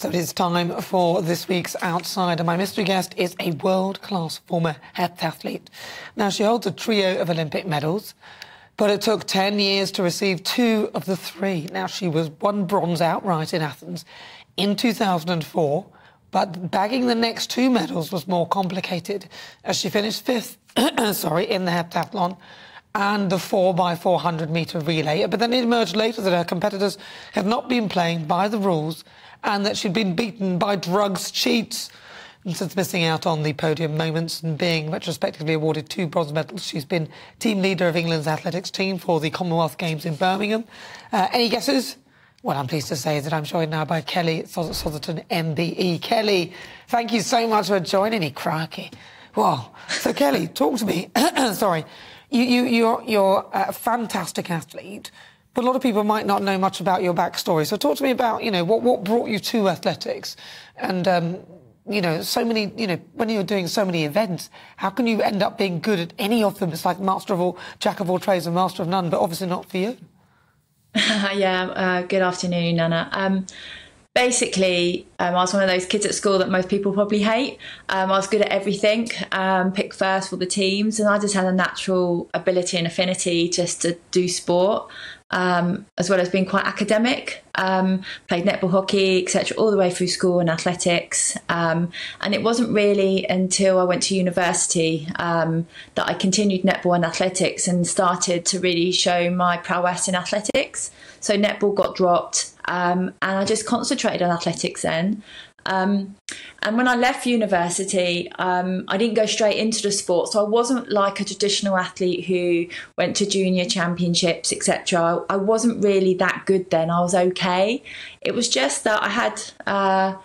So it is time for this week's Outsider. And my mystery guest is a world class former heptathlete. Now, she holds a trio of Olympic medals, but it took 10 years to receive two of the three. Now, she was one bronze outright in Athens in 2004, but bagging the next two medals was more complicated as she finished fifth sorry, in the heptathlon and the 4x400 metre relay. But then it emerged later that her competitors had not been playing by the rules and that she'd been beaten by drugs cheats. And since missing out on the podium moments and being retrospectively awarded two bronze medals, she's been team leader of England's athletics team for the Commonwealth Games in Birmingham. Uh, any guesses? Well, I'm pleased to say that I'm joined now by Kelly Sotherton, MBE. Kelly, thank you so much for joining me, Crikey. Well, so Kelly, talk to me. Sorry, you, you, you're, you're a fantastic athlete. But a lot of people might not know much about your backstory. So talk to me about, you know, what, what brought you to athletics? And, um, you know, so many, you know, when you're doing so many events, how can you end up being good at any of them? It's like master of all, jack of all trades and master of none, but obviously not for you. yeah, uh, good afternoon, Nana. Um, basically, um, I was one of those kids at school that most people probably hate. Um, I was good at everything, um, picked first for the teams, and I just had a natural ability and affinity just to do sport um, as well as being quite academic. Um, played netball, hockey, etc., all the way through school and athletics. Um, and it wasn't really until I went to university that I continued netball and athletics and started to really show my prowess in athletics. So netball got dropped, um, and I just concentrated on athletics then. Um, and when I left university, um, I didn't go straight into the sport, so I wasn't like a traditional athlete who went to junior championships, etc. I, I, wasn't really that good then. I was okay. It was just that I had. Uh,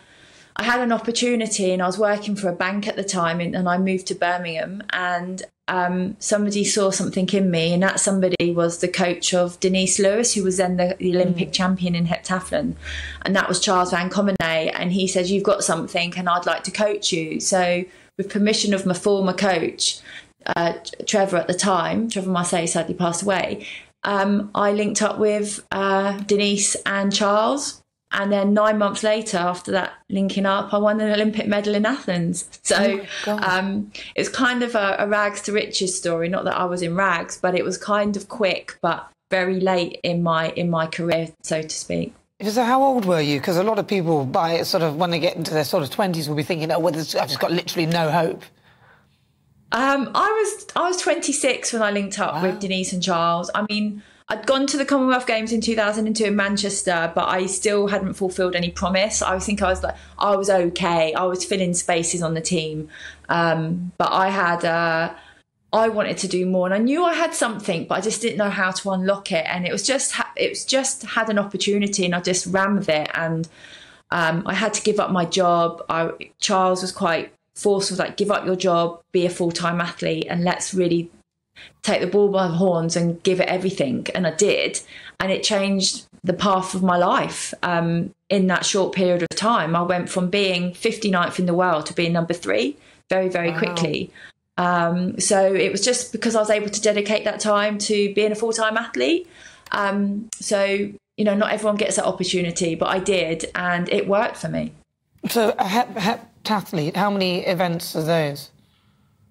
I had an opportunity and I was working for a bank at the time and, and I moved to Birmingham and um, somebody saw something in me, and that somebody was the coach of Denise Lewis, who was then the, the Olympic mm. champion in heptathlon, and that was Charles Van Commenee. And he said, "You've got something, and I'd like to coach you." So, with permission of my former coach, uh, Trevor at the time, Trevor Marseille sadly passed away. Um, I linked up with uh, Denise and Charles, and then nine months later, after that linking up, I won an Olympic medal in Athens. So oh um, it's kind of a, a, rags to riches story. Not that I was in rags, but it was kind of quick, but very late in my in my career, so to speak. So how old were you? Because a lot of people, by sort of when they get into their sort of twenties, will be thinking, "Oh, well, I've just got literally no hope." Um, I was I was 26 when I linked up wow. with Denise and Charles. I mean, I'd gone to the Commonwealth Games in 2002 in Manchester, but I still hadn't fulfilled any promise. I think I was like, I was okay. I was filling spaces on the team. Um, but I had, uh, I wanted to do more and I knew I had something, but I just didn't know how to unlock it. And it was just, it was just had an opportunity and I just ran with it. And um, I had to give up my job. I, Charles was quite forceful, like, give up your job, be a full time athlete, and let's really take the ball by the horns and give it everything. And I did. And it changed the path of my life um, in that short period of time. I went from being 59th in the world to being number three very, very wow. quickly. Um, so it was just because I was able to dedicate that time to being a full time athlete. Um, so, you know, not everyone gets that opportunity, but I did, and it worked for me. So, a heptathlete, how many events are those?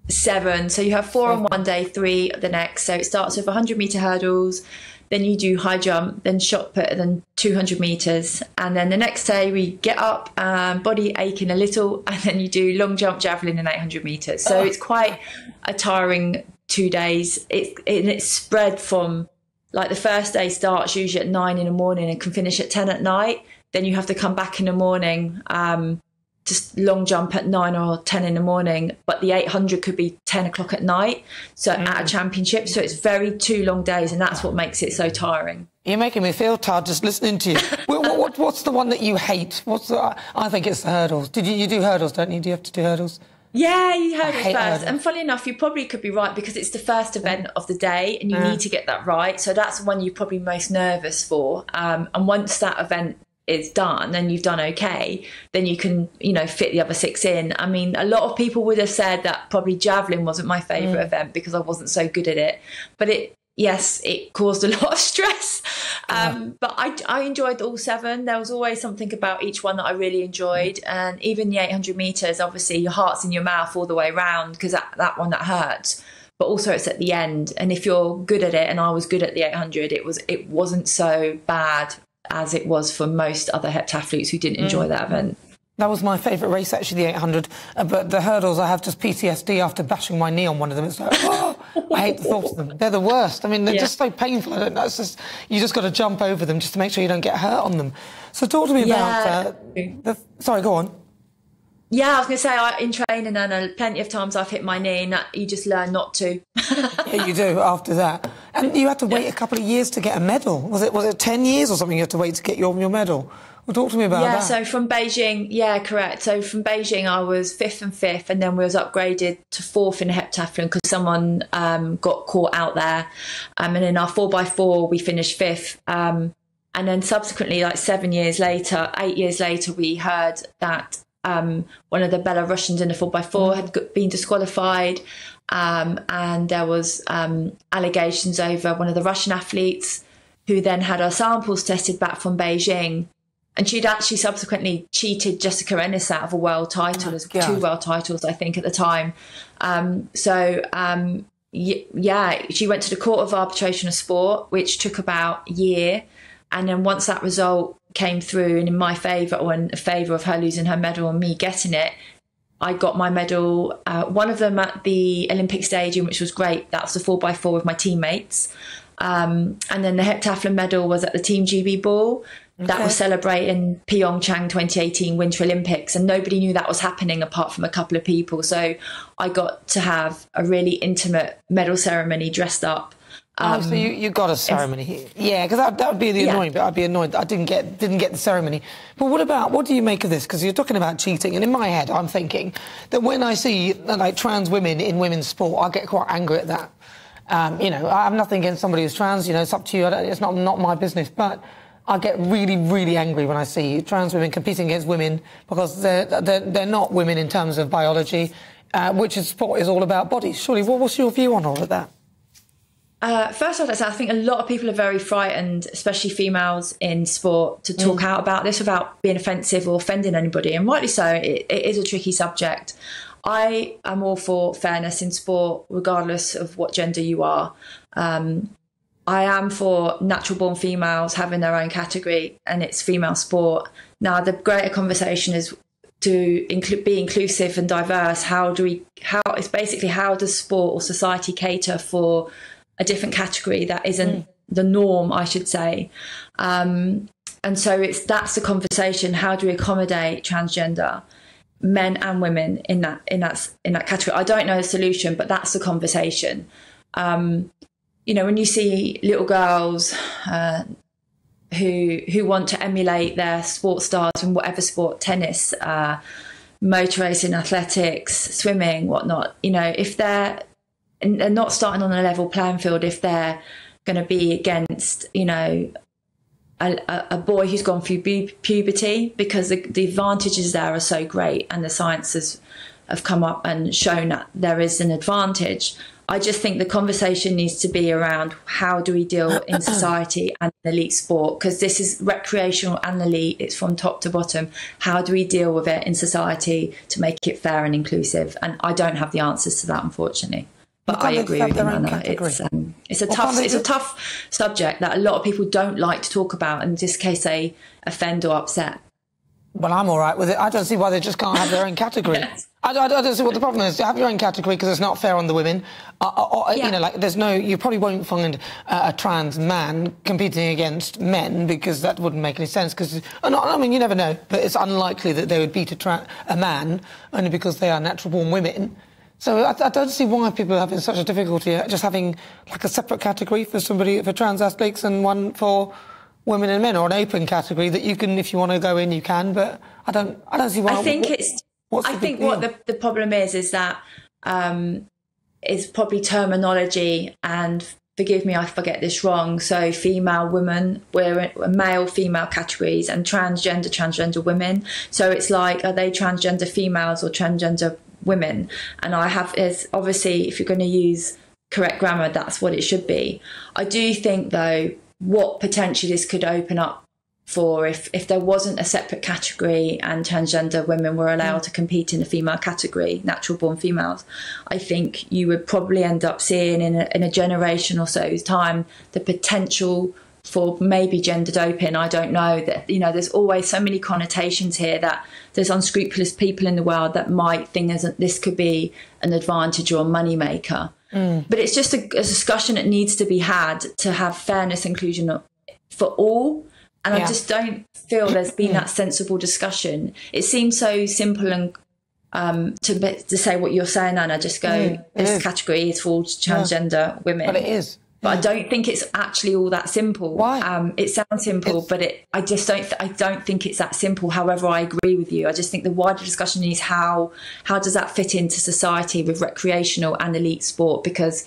Seven. So you have four on one day, three the next. So it starts with 100 meter hurdles, then you do high jump, then shot put, then 200 meters, and then the next day we get up, um, body aching a little, and then you do long jump, javelin, and 800 meters. So oh. it's quite a tiring two days. It, it it's spread from like the first day starts usually at nine in the morning and can finish at 10 at night. Then you have to come back in the morning. Um, just long jump at nine or 10 in the morning, but the 800 could be 10 o'clock at night. So mm. at a mm. championship. So it's very two long days, and that's what makes it so tiring. You're making me feel tired just listening to you. what, what, what's the one that you hate? What's the, I think it's the hurdles. Did you, you do hurdles, don't you? Do you have to do hurdles? Yeah, you hurdles first. Hurdles. And funny enough, you probably could be right because it's the first event of the day and you need to get that right. So that's the one you're probably most nervous for. Um, and once that event is done and you've done okay, then you can, you know, fit the other six in. I mean, a lot of people would have said that probably javelin wasn't my favourite mm. event because I wasn't so good at it. But it yes, it caused a lot of stress. Um, but I, I enjoyed all seven. There was always something about each one that I really enjoyed. And even the 800 meters, obviously, your heart's in your mouth all the way around because that, that one that hurts. But also, it's at the end. And if you're good at it, and I was good at the 800, it was it wasn't so bad as it was for most other heptathletes who didn't enjoy mm. that event. That was my favourite race, actually, the 800. Uh, but the hurdles, I have just PTSD after bashing my knee on one of them. It's like, oh, I hate the thought of them. They're the worst. I mean, they're yeah. just so painful. I don't know. It's just, you just got to jump over them just to make sure you don't get hurt on them. So talk to me yeah. about uh, the. Sorry, go on. Yeah, I was going to say, I, in training, and uh, plenty of times I've hit my knee, and that, you just learn not to. yeah, you do after that. And you had to wait a couple of years to get a medal. Was it was it ten years or something? You had to wait to get your your medal. Well, talk to me about yeah, that. Yeah, so from Beijing, yeah, correct. So from Beijing, I was fifth and fifth, and then we was upgraded to fourth in heptathlon because someone um, got caught out there. Um, and in our four by four, we finished fifth. Um, and then subsequently, like seven years later, eight years later, we heard that um, one of the Belarusians in the four by four had been disqualified, um, and there was um, allegations over one of the Russian athletes who then had her samples tested back from Beijing and she'd actually subsequently cheated Jessica Ennis out of a world title, oh, as two world titles, I think, at the time. Um, so, um, y- yeah, she went to the Court of Arbitration of Sport, which took about a year. And then once that result came through and in my favour, or in favour of her losing her medal and me getting it, I got my medal. Uh, one of them at the Olympic Stadium, which was great. That was the four by four with my teammates. Um, and then the heptathlon medal was at the Team GB Ball. Okay. That was celebrating Pyeongchang 2018 Winter Olympics, and nobody knew that was happening apart from a couple of people. So I got to have a really intimate medal ceremony dressed up. Um, oh, so you, you got a ceremony, here? yeah? Because that, that would be the annoying yeah. bit. I'd be annoyed I didn't get didn't get the ceremony. But what about what do you make of this? Because you're talking about cheating, and in my head, I'm thinking that when I see like trans women in women's sport, I get quite angry at that. Um, you know, I have nothing against somebody who's trans. You know, it's up to you. It's not not my business, but I get really, really angry when I see trans women competing against women because they're, they're, they're not women in terms of biology, uh, which is sport is all about bodies. Surely, what, what's your view on all of that? Uh, first off, I think a lot of people are very frightened, especially females in sport, to talk mm. out about this without being offensive or offending anybody. And rightly so, it, it is a tricky subject. I am all for fairness in sport, regardless of what gender you are. Um, I am for natural born females having their own category and it's female sport. Now, the greater conversation is to include, be inclusive and diverse. How do we, how, it's basically how does sport or society cater for a different category that isn't mm. the norm, I should say. Um, and so it's, that's the conversation. How do we accommodate transgender? men and women in that in that in that category. I don't know the solution, but that's the conversation. Um, you know, when you see little girls uh, who who want to emulate their sports stars in whatever sport, tennis, uh, motor racing, athletics, swimming, whatnot, you know, if they're they're not starting on a level playing field, if they're going to be against, you know, a, a, boy who's gone through puberty, because the, the advantages there are so great, and the sciences have come up and shown that there is an advantage. I just think the conversation needs to be around how do we deal uh, uh, in uh. society and elite sport because this is recreational and elite. It's from top to bottom. How do we deal with it in society to make it fair and inclusive? And I don't have the answers to that, unfortunately. But I agree with you, Nana. It's, um, it's a tough it's a tough subject that a lot of people don't like to talk about, and in this case, they offend or upset. Well, I'm all right with it. I don't see why they just can't have their own category. yes. I, I, I, don't see what the problem is. You have your own category because it's not fair on the women. Uh, uh, uh yeah. You know, like there's no. You probably won't find uh, a trans man competing against men because that wouldn't make any sense. Because I mean, you never know, but it's unlikely that they would beat a, tra- a man only because they are natural-born women. So I, I, don't see why people are having such a difficulty just having like a separate category for somebody for trans athletes and one for women and men, or an open category that you can, if you want to go in, you can. But I don't, I don't see why. I think what, it's I think what the, the problem is is that um, is probably terminology and forgive me, if I forget this wrong. So female, women, we're male, female categories, and transgender, transgender women. So it's like, are they transgender females or transgender women? And I have is obviously if you're going to use correct grammar, that's what it should be. I do think, though, what potentially this could open up for if, if there wasn't a separate category and transgender women were allowed to compete in a female category, natural born females, I think you would probably end up seeing in a, in a generation or so's time the potential for maybe gender doping. I don't know that, you know, there's always so many connotations here that there's unscrupulous people in the world that might think that this could be an advantage or a moneymaker. Mm. But it's just a, a discussion that needs to be had to have fairness, inclusion for all and yeah. I just don't feel there's been that sensible discussion. It seems so simple and um, to to say what you're saying, Anna. Just go. Mm, this is. category is for transgender yeah. women. But it is. But. I don't think it's actually all that simple. Why? Um, it sounds simple, it's... but it. I just don't. Th- I don't think it's that simple. However, I agree with you. I just think the wider discussion is how how does that fit into society with recreational and elite sport? Because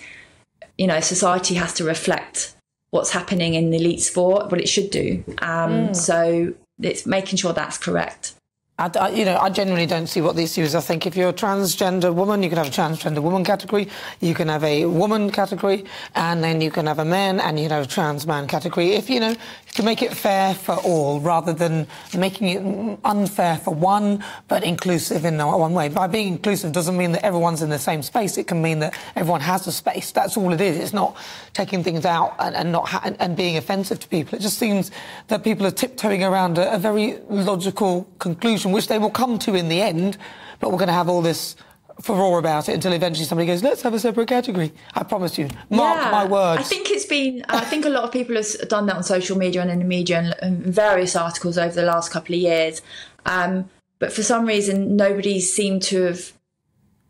you know, society has to reflect what's happening in elite sport, what it should do. Um, mm. So it's making sure that's correct. I, I, you know, I genuinely don't see what the issue is. I think if you're a transgender woman, you can have a transgender woman category, you can have a woman category, and then you can have a man, and you a trans man category. If you know, to make it fair for all, rather than making it unfair for one, but inclusive in one way. By being inclusive doesn't mean that everyone's in the same space. It can mean that everyone has a space. That's all it is. It's not taking things out and, and not ha- and being offensive to people. It just seems that people are tiptoeing around a, a very logical conclusion which they will come to in the end, but we're going to have all this furore about it until eventually somebody goes, let's have a separate category. I promise you. Mark yeah, my words. I think it's been, I think a lot of people have done that on social media and in the media and, various articles over the last couple of years. Um, but for some reason, nobody seemed to have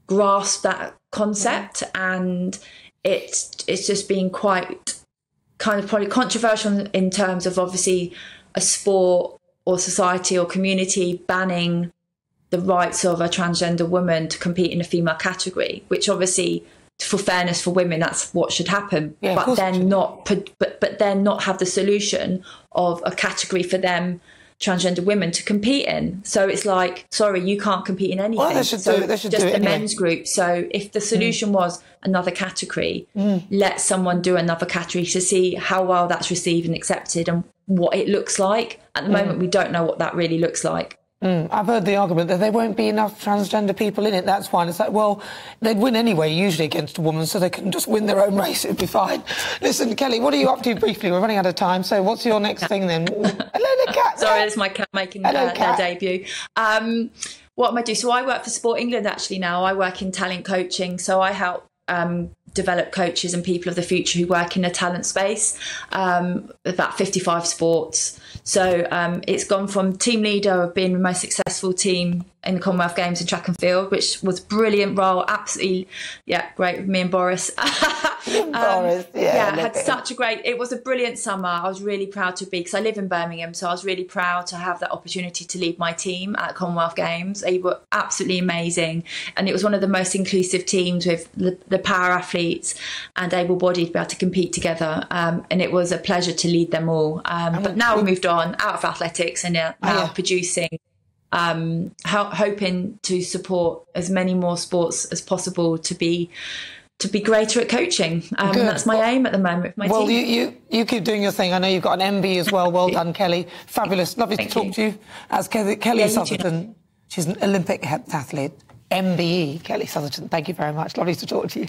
grasped that concept and it's, it's just been quite kind of probably controversial in terms of obviously a sport or society or community banning the rights of a transgender woman to compete in a female category, which obviously for fairness for women that's what should happen yeah, but then not but but then not have the solution of a category for them transgender women to compete in so it's like sorry you can't compete in anything well, they should so do, they should just do the anyway. men's group so if the solution mm. was another category mm. let someone do another category to see how well that's received and accepted and what it looks like. At the mm. moment, we don't know what that really looks like. Mm. I've heard the argument that there won't be enough transgender people in it. That's fine. It's like, well, they'd win anyway, usually against a woman, so they can just win their own race. It'd be fine. Listen, Kelly, what are you up to briefly? We're running out of time. So, what's your next thing then? Hello, cat. Sorry, it's my cat making Hello, their, cat. their debut. Um, what am I doing? So, I work for Sport England actually now. I work in talent coaching. So, I help um, develop coaches and people of the future who work in a talent space, um, about 55 sports. So um, it's gone from team leader of being the most successful team in the Commonwealth Games in track and field, which was brilliant role. Absolutely, yeah, great with me and Boris. um, Boris, yeah, yeah, had such a great. It was a brilliant summer. I was really proud to be because I live in Birmingham, so I was really proud to have that opportunity to lead my team at Commonwealth Games. They were absolutely amazing, and it was one of the most inclusive teams with the, the para athletes and able-bodied to be able to compete together. Um, and it was a pleasure to lead them all. Um, but now we moved on out of athletics and now, oh, yeah. producing um, ho- hoping to support as many more sports as possible to be to be greater at coaching. Um, that's my aim at the moment. well, team. You, you you keep doing your thing. I know you've got an MB as well. Well done, Kelly. Fabulous. Lovely Thank to talk you. to you. As Kelly, Kelly yeah, Sotherton, she's an Olympic heptathlete. MBE, Kelly Sotherton. Thank you very much. Lovely to talk to you.